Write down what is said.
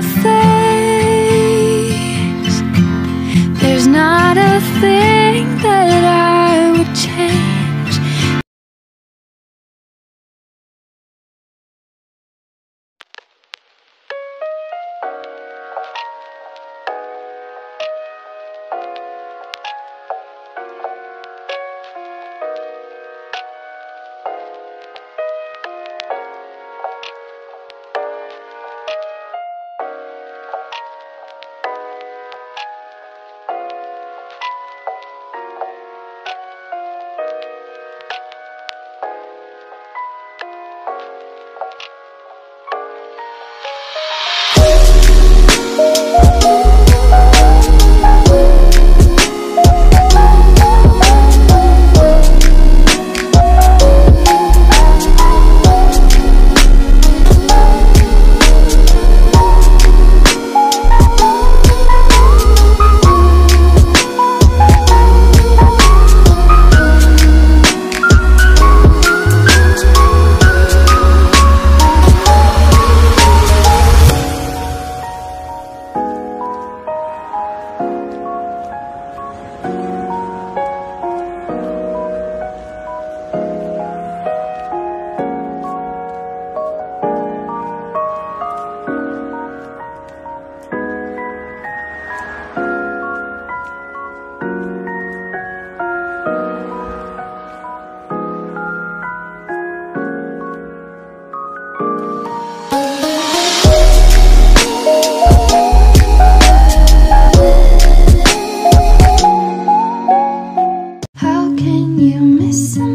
cafe When you miss something